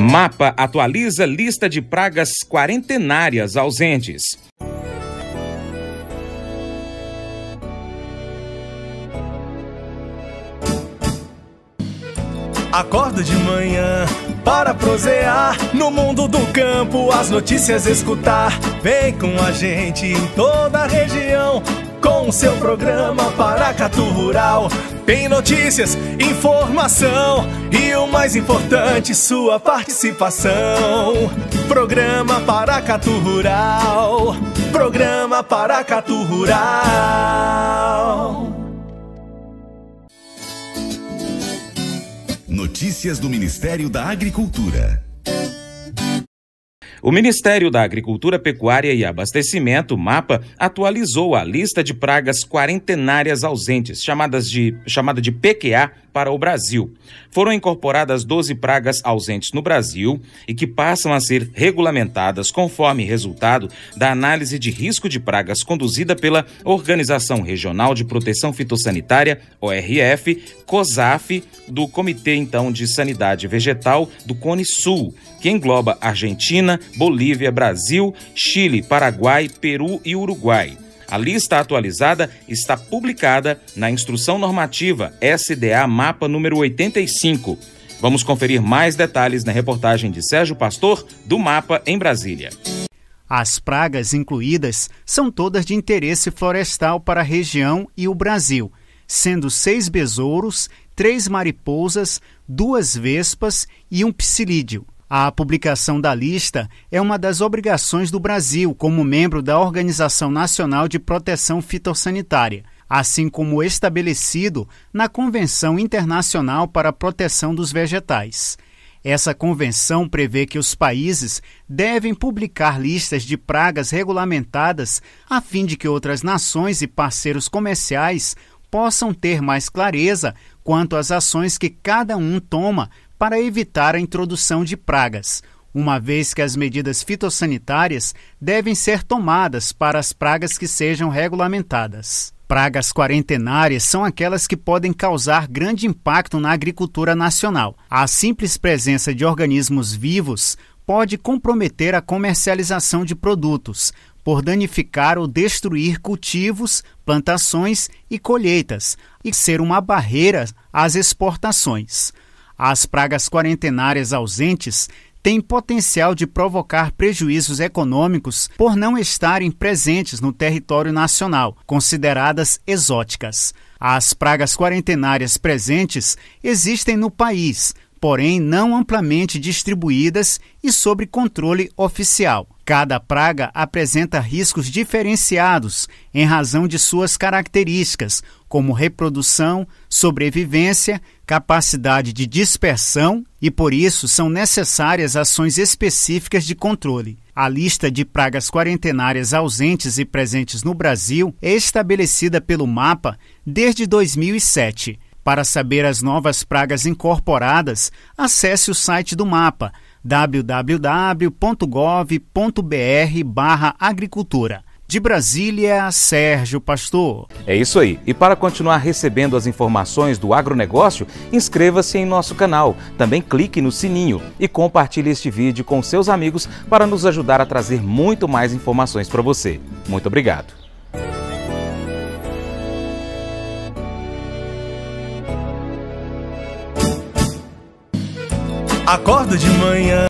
Mapa atualiza lista de pragas quarentenárias ausentes. Acordo de manhã para prosear no mundo do campo, as notícias escutar. Vem com a gente em toda a região com o seu programa Paracatu Rural. Tem notícias, informação e o mais importante, sua participação. Programa Paracatu Rural. Programa Paracatu Rural. Notícias do Ministério da Agricultura. O Ministério da Agricultura, Pecuária e Abastecimento, MAPA, atualizou a lista de pragas quarentenárias ausentes, chamadas de, chamada de PQA, para o Brasil. Foram incorporadas 12 pragas ausentes no Brasil e que passam a ser regulamentadas conforme resultado da análise de risco de pragas conduzida pela Organização Regional de Proteção Fitossanitária, ORF, COSAF, do Comitê então de Sanidade Vegetal do Cone Sul, que engloba Argentina, Bolívia, Brasil, Chile, Paraguai, Peru e Uruguai. A lista atualizada está publicada na Instrução Normativa SDA Mapa número 85. Vamos conferir mais detalhes na reportagem de Sérgio Pastor, do Mapa em Brasília. As pragas incluídas são todas de interesse florestal para a região e o Brasil, sendo seis besouros, três mariposas, duas vespas e um psilídeo. A publicação da lista é uma das obrigações do Brasil como membro da Organização Nacional de Proteção Fitossanitária, assim como estabelecido na Convenção Internacional para a Proteção dos Vegetais. Essa convenção prevê que os países devem publicar listas de pragas regulamentadas a fim de que outras nações e parceiros comerciais possam ter mais clareza quanto às ações que cada um toma para evitar a introdução de pragas, uma vez que as medidas fitossanitárias devem ser tomadas para as pragas que sejam regulamentadas. Pragas quarentenárias são aquelas que podem causar grande impacto na agricultura nacional. A simples presença de organismos vivos pode comprometer a comercialização de produtos, por danificar ou destruir cultivos, plantações e colheitas, e ser uma barreira às exportações. As pragas quarentenárias ausentes têm potencial de provocar prejuízos econômicos por não estarem presentes no território nacional, consideradas exóticas. As pragas quarentenárias presentes existem no país, porém não amplamente distribuídas e sob controle oficial. Cada praga apresenta riscos diferenciados em razão de suas características, como reprodução, sobrevivência, capacidade de dispersão e, por isso, são necessárias ações específicas de controle. A lista de pragas quarentenárias ausentes e presentes no Brasil é estabelecida pelo MAPA desde 2007. Para saber as novas pragas incorporadas, acesse o site do MAPA www.gov.br/agricultura. De Brasília, Sérgio Pastor. É isso aí. E para continuar recebendo as informações do agronegócio, inscreva-se em nosso canal. Também clique no sininho e compartilhe este vídeo com seus amigos para nos ajudar a trazer muito mais informações para você. Muito obrigado. Acordo de manhã